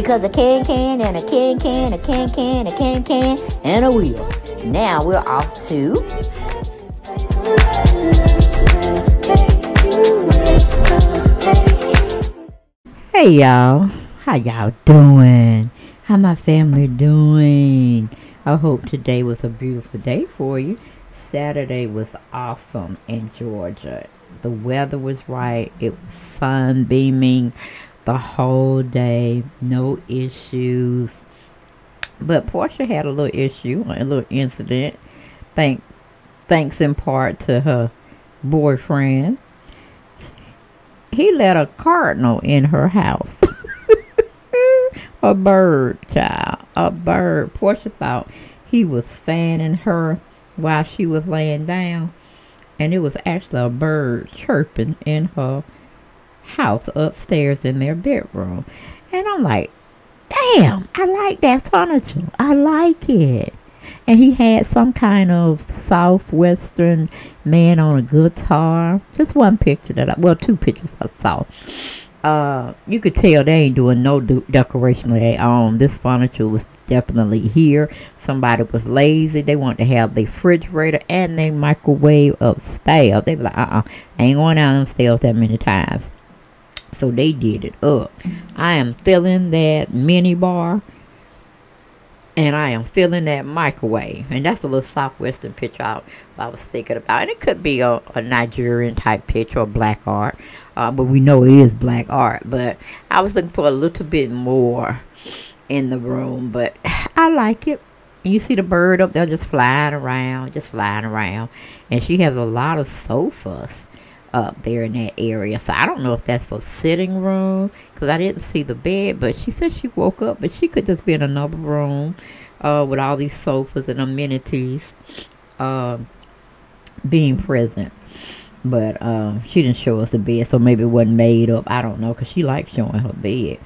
Because a can can and a can can, a can can, a can can, and a wheel. Now we're off to. Hey y'all, how y'all doing? How my family doing? I hope today was a beautiful day for you. Saturday was awesome in Georgia. The weather was right. It was sun beaming the whole day. No issues. But Porsha had a little issue, a little incident. Thank, thanks in part to her boyfriend. He let a cardinal in her house. a bird, child. A bird. Porsha thought he was fanning her while she was laying down. And it was actually a bird chirping in her house upstairs in their bedroom. And I'm like, damn, I like that furniture. I like it. And he had some kind of southwestern man on a guitar. Just one picture that I, well, two pictures I saw uh, you could tell they ain't doing no de- decoration at all. This furniture was definitely here. Somebody was lazy. They wanted to have their refrigerator and their microwave upstairs. They were like, uh-uh, I ain't going down them stairs that many times. So they did it up. I am filling that mini bar and I am filling that microwave. And that's a little southwestern picture I, I was thinking about. And it could be a, a Nigerian type picture or black art. Uh, but we know it is black art. But I was looking for a little bit more in the room. But I like it. You see the bird up there just flying around, just flying around. And she has a lot of sofas up there in that area. So I don't know if that's a sitting room because I didn't see the bed. But she said she woke up, but she could just be in another room uh, with all these sofas and amenities uh, being present. But um, she didn't show us the bed, so maybe it wasn't made up. I don't know because she likes showing her bed.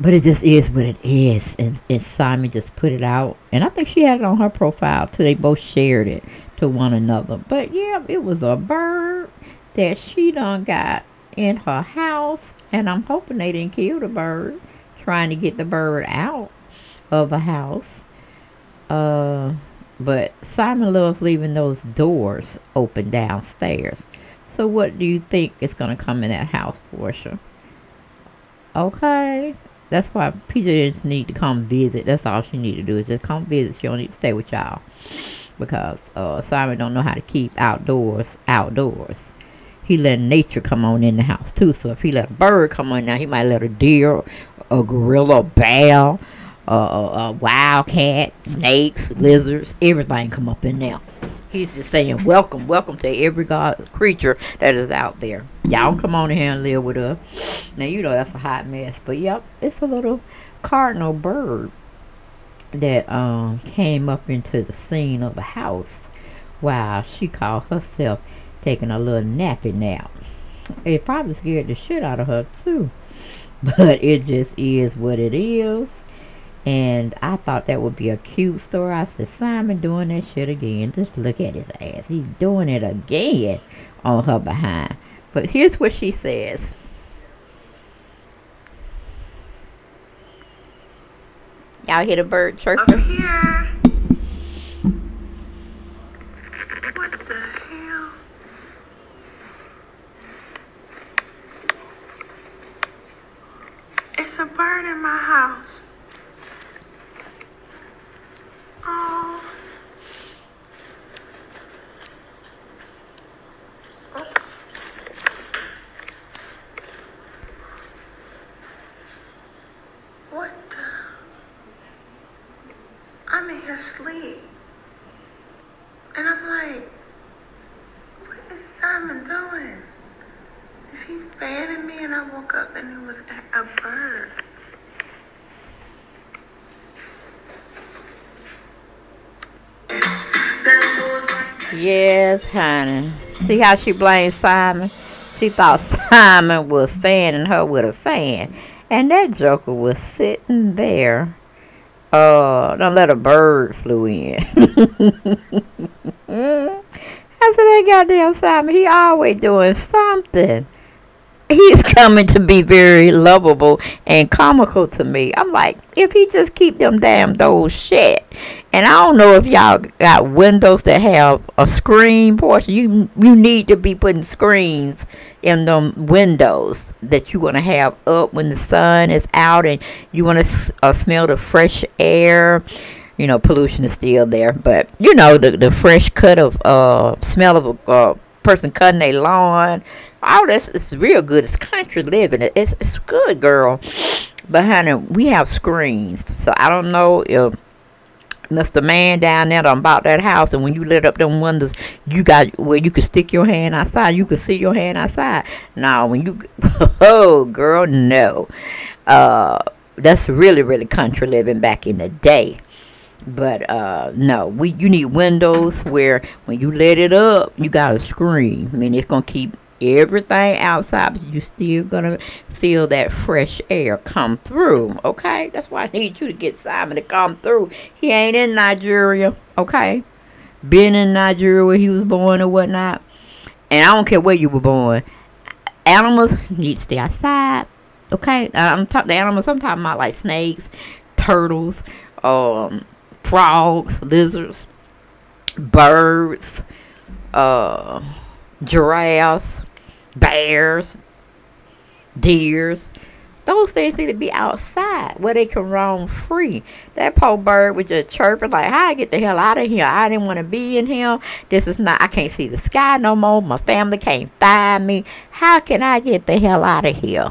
But it just is what it is. And, and Simon just put it out. And I think she had it on her profile too. They both shared it to one another. But yeah, it was a bird that she done got in her house. And I'm hoping they didn't kill the bird. Trying to get the bird out of the house. Uh, but Simon loves leaving those doors open downstairs. So what do you think is going to come in that house, Porsha? Okay. That's why Peter just need to come visit. That's all she need to do is just come visit. She don't need to stay with y'all because uh, Simon don't know how to keep outdoors outdoors. He let nature come on in the house too. So if he let a bird come on now, he might let a deer, a gorilla, a bear, a, a, a wildcat, snakes, lizards, everything come up in there. He's just saying, welcome, welcome to every God creature that is out there. Y'all come on in here and live with us. Now, you know that's a hot mess. But, yep, it's a little cardinal bird that um, came up into the scene of the house while she called herself taking a little nappy nap. It probably scared the shit out of her too. But it just is what it is. And I thought that would be a cute story. I said, Simon doing that shit again. Just look at his ass. He's doing it again on her behind. But here's what she says. Y'all hear the bird chirping? Over here. What the hell? It's a bird in my house. Oh. What the? I'm in here asleep. And I'm like, what is Simon doing? Is he fanning me? And I woke up and it was a a bird. Yes, honey. See how she blamed Simon? She thought Simon was fanning her with a fan. And that joker was sitting there. Uh, don't let a bird flew in. I said, that goddamn Simon, he always doing something he's coming to be very lovable and comical to me. I'm like, if he just keep them damn doors shut, and I don't know if y'all got windows that have a screen portion. You you need to be putting screens in them windows that you want to have up when the sun is out, and you want to uh, smell the fresh air. You know, pollution is still there, but you know the the fresh cut of uh smell of a uh, person cutting a lawn all this is real good. It's country living. It's it's good, girl. But honey, we have screens, so I don't know if Mr. Man down there done bought that house, and when you lit up them windows, you got where you could stick your hand outside. You could see your hand outside. Now, when you, oh girl, no, uh, that's really really country living back in the day but uh no we you need windows where when you let it up you got a screen i mean it's gonna keep everything outside, but you're still gonna feel that fresh air come through. Okay, that's why I need you to get Simon to come through. He ain't in Nigeria. Okay, been in Nigeria where he was born or whatnot, and I don't care where you were born. Animals need to stay outside. Okay, uh, I'm talking the animals. I'm talking about like snakes, turtles, um, frogs, lizards, birds, uh, giraffes bears, deers. Those things need to be outside where they can roam free. That poor bird was just chirping like, "How I get the hell out of here? I didn't want to be in here. This is not. I can't see the sky no more. My family can't find me. How can I get the hell out of here?"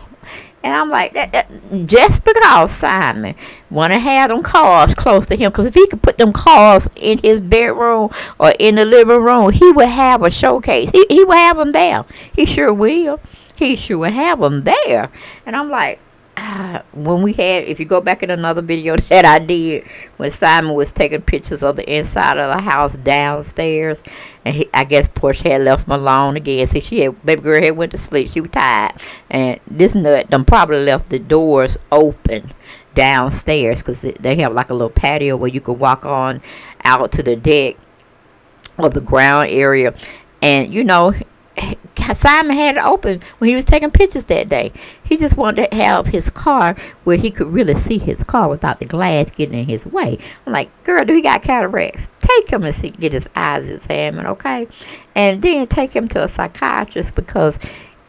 And I'm like, that, that, just because Simon want to have them cars close to him, because if he could put them cars in his bedroom or in the living room, he would have a showcase. He, he would have them there. He sure will. He sure will have them there. And I'm like, ah, when we had, if you go back in another video that I did, when Simon was taking pictures of the inside of the house downstairs, and he, I guess Porsha had left him alone again. See, she had, baby girl had went to sleep. She was tired, and this nut them probably left the doors open downstairs because they have like a little patio where you can walk on out to the deck or the ground area, and you know Simon had it open when he was taking pictures that day. He just wanted to have his car where he could really see his car without the glass getting in his way. I'm like, girl, do he got cataracts? Take him and see, get his eyes examined, okay? And then take him to a psychiatrist because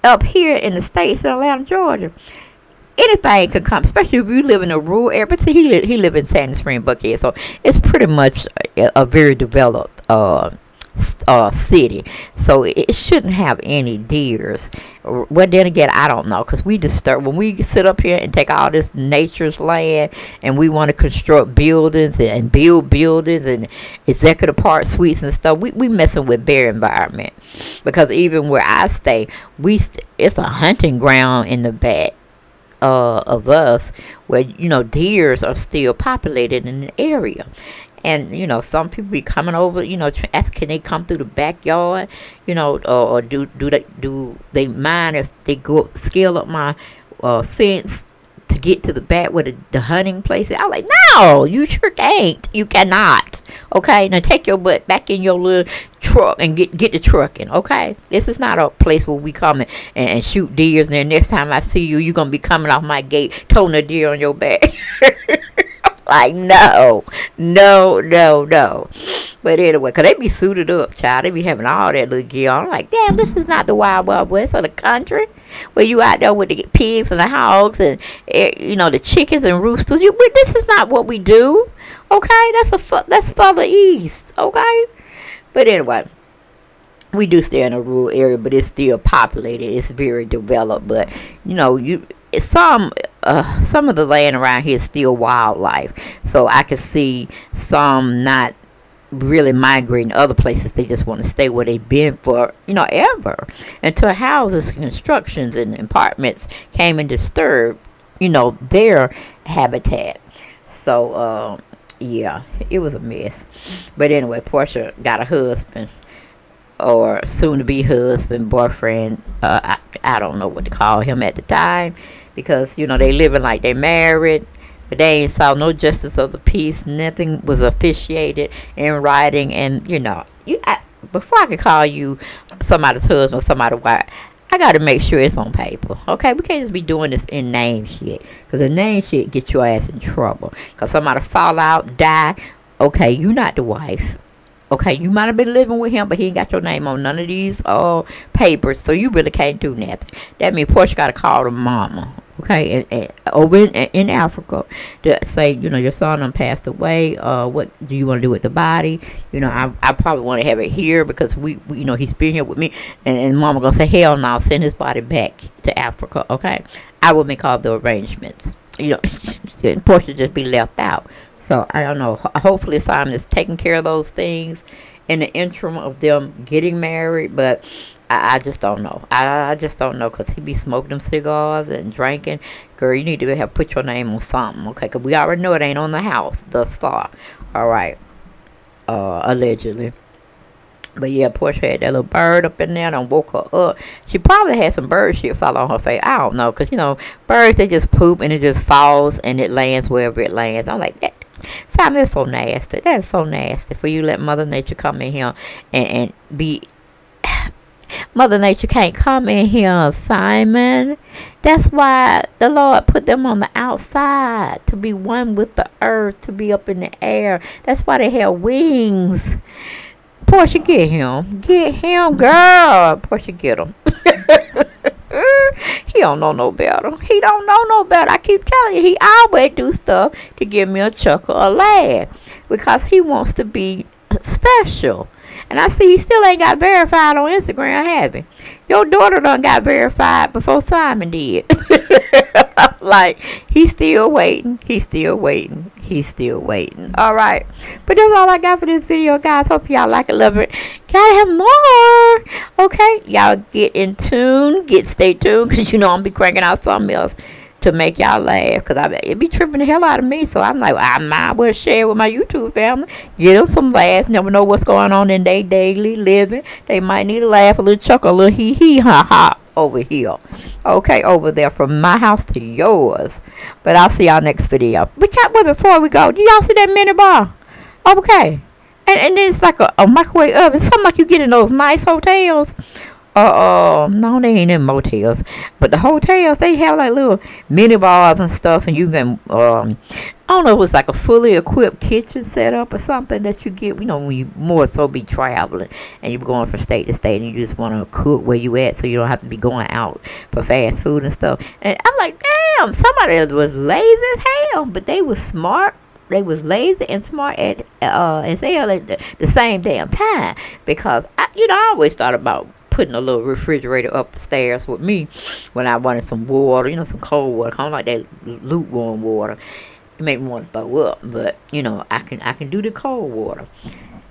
up here in the states in Atlanta, Georgia, anything could come, especially if you live in a rural area. But see, he he live in Sandy Spring, Buckhead, so it's pretty much a, a very developed. Uh, uh, city, so it shouldn't have any deers. Well, then again, I don't know, because we disturb when we sit up here and take all this nature's land, and we want to construct buildings and, and build buildings and executive park suites and stuff. We we messing with their environment, because even where I stay, we st- it's a hunting ground in the back uh, of us where you know deers are still populated in the area and you know some people be coming over you know ask can they come through the backyard you know or, or do do they do they mind if they go scale up my uh, fence to get to the back where the, the hunting place is. I'm like, no, you sure can't. You cannot. Okay, now take your butt back in your little truck and get get the trucking. Okay, this is not a place where we come and, and shoot deers. And then next time I see you, you're gonna be coming off my gate, toting a deer on your back. like, no, no, no, no. But anyway, because they be suited up, child. They be having all that little gear. I'm like, damn, this is not the Wild Wild West of the country where you out there with the pigs and the hogs and, eh, you know, the chickens and roosters. You, this is not what we do. Okay? That's a that's further east. Okay? But anyway we do stay in a rural area, but it's still populated. It's very developed, but you know, you some uh, some of the land around here is still wildlife, so I can see some not really migrating other places. They just want to stay where they've been for you know ever until houses, constructions, and apartments came and disturbed you know their habitat. So uh, yeah, it was a mess. But anyway, Porsha got a husband or soon to be husband, boyfriend. Uh, I, I don't know what to call him at the time because, you know, they living like they married. But they ain't saw no justice of the peace. Nothing was officiated in writing. And, you know, you I, before I could call you somebody's husband or somebody's wife, I got to make sure it's on paper. Okay, we can't just be doing this in name shit. Because the name shit get your ass in trouble. Because somebody fall out, die. Okay, you not the wife. Okay, you might have been living with him, but he ain't got your name on none of these uh papers, so you really can't do nothing. That means Porsha got to call the mama. Okay, and, and over in, in Africa, to say you know your son done passed away. Uh, what do you want to do with the body? You know, I, I probably want to have it here because we, we you know he's been here with me, and, and mama gonna say hell no, send his body back to Africa. Okay, I will make all the arrangements. You know, and Porsha just be left out. So I don't know. Hopefully, Simon is taking care of those things in the interim of them getting married. But I, I just don't know. I, I just don't know because he be smoking them cigars and drinking. Girl, you need to have put your name on something, okay? Because we already know it ain't on the house thus far. All right. Uh, allegedly. But yeah, Porsha had that little bird up in there and woke her up. She probably had some bird shit fall on her face. I don't know. Because, you know, birds, they just poop and it just falls and it lands wherever it lands. I'm like, that, Simon, that's so nasty. That's so nasty for you let Mother Nature come in here and, and be. Mother Nature can't come in here, Simon. That's why the Lord put them on the outside to be one with the earth, to be up in the air. That's why they have wings. Porsha, get him. Get him, girl. Porsha, get him. he don't know no better. He don't know no better. I keep telling you, he always do stuff to give me a chuckle or laugh because he wants to be special. And I see he still ain't got verified on Instagram, have he? Your daughter done got verified before Simon did. like, he's still waiting. He's still waiting. He's still waiting. All right. But that's all I got for this video, guys. Hope y'all like it, love it. Gotta have more. Okay. Y'all get in tune. Get stay tuned. Because you know I'm be cranking out something else to make y'all laugh because I it be tripping the hell out of me. So I'm like, I might well share with my YouTube family, get them some laughs. Never know what's going on in their daily living. They might need a laugh, a little chuckle, a little hee hee ha ha over here. Okay, over there from my house to yours. But I'll see y'all next video. But y'all, wait, before we go, do y'all see that mini bar? Okay. And, and then it's like a, a microwave oven. Something like you get in those nice hotels uh, no, they ain't in motels. But the hotels, they have like little mini bars and stuff, and you can, um, I don't know if it's like a fully equipped kitchen setup or something that you get, you know, when you more so be traveling and you're going from state to state and you just want to cook where you at so you don't have to be going out for fast food and stuff. And I'm like, damn, somebody was lazy as hell, but they was smart. They was lazy and smart at uh as hell at the, the same damn time. Because I, you know I always thought about putting a little refrigerator upstairs with me when I wanted some water, you know, some cold water. Kind of like that lukewarm water. It made me want to throw up, but you know, I can I can do the cold water.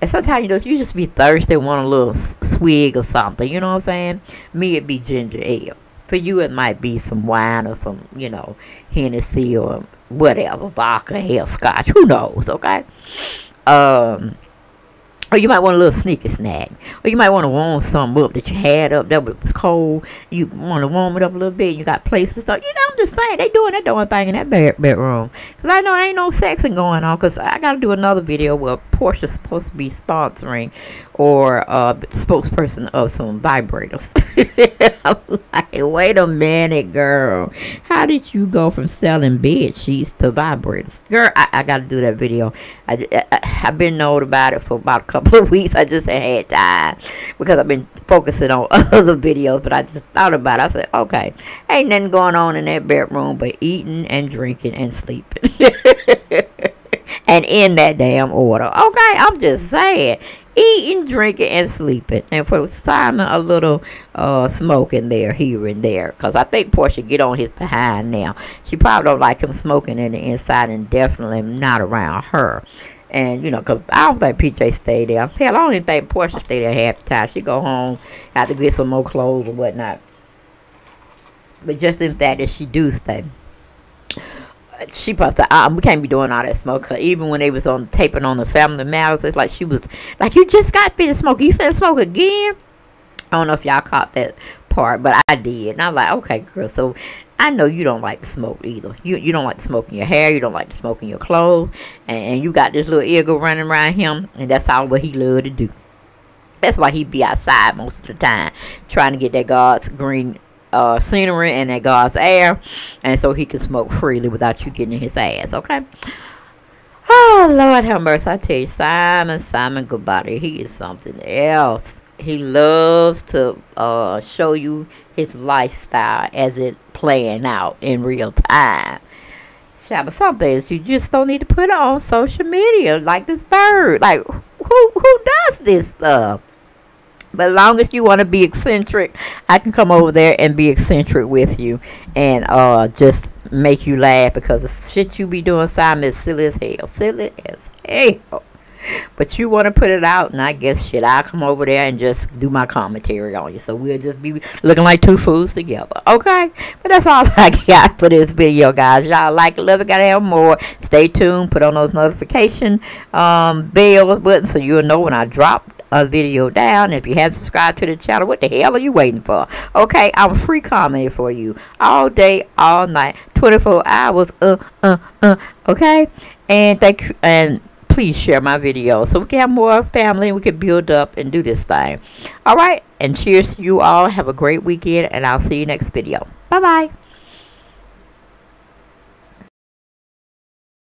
And sometimes you know you just be thirsty, want a little swig or something. You know what I'm saying? Me, it'd be ginger ale. For you, it might be some wine or some, you know, Hennessy or whatever, vodka, hell, scotch. Who knows? Okay. Um or you might want a little sneaky snack. Or you might want to warm something up that you had up that was cold. You want to warm it up a little bit. You got places to start. You know, I'm just saying. They doing that doing thing in that bed bedroom. Because I know there ain't no sexing going on. Because I got to do another video where Porsha's supposed to be sponsoring or a spokesperson of some vibrators. I'm like, wait a minute, girl. How did you go from selling bed sheets to vibrators? Girl, I, I got to do that video. I, I, have been known about it for about a couple of weeks. I just had time because I've been focusing on other videos. But I just thought about it. I said, okay, ain't nothing going on in that bedroom but eating and drinking and sleeping. and in that damn order. Okay, I'm just saying eating, drinking, and sleeping. And for Simon, a little uh, smoking there, here and there. Because I think Porsha get on his behind now. She probably don't like him smoking in the inside and definitely not around her. And, you know, because I don't think PJ stay there. Hell, I don't even think Porsha stay there half the time. She go home, have to get some more clothes or whatnot. But just in fact that she do stay she to, um, we can't be doing all that smoke. Even when they was on taping on the Family Matters, it's like she was like, you just got finished smoking. You finna smoke again? I don't know if y'all caught that part, but I did. And I'm like, okay, girl. So I know you don't like to smoke either. You you don't like to smoke in your hair. You don't like to smoke in your clothes. And, and you got this little eagle running around him. And that's all what he love to do. That's why he be outside most of the time. Trying to get that God's green uh, scenery and that God's air. And so he can smoke freely without you getting in his ass. Okay? Oh, Lord have mercy. I tell you, Simon, Simon Guobadia, he is something else he loves to uh, show you his lifestyle as it playing out in real time. But some things you just don't need to put on social media, like this bird. Like who who does this stuff? But long as you want to be eccentric, I can come over there and be eccentric with you and uh, just make you laugh because the shit you be doing, Simon, is silly as hell. Silly as hell. But you want to put it out, and I guess shit, I'll come over there and just do my commentary on you. So we'll just be looking like two fools together. Okay? But that's all I got for this video, guys. Y'all like it, love it, gotta have more. Stay tuned. Put on those notification um, bell button so you'll know when I drop a video down. If you haven't subscribed to the channel, what the hell are you waiting for? Okay, I'm free commenting for you all day, all night, 24 hours. Uh, uh, uh. Okay, and thank you and please share my video so we can have more family we can build up and do this thing. All right. And cheers to you all. Have a great weekend and I'll see you next video. Bye-bye.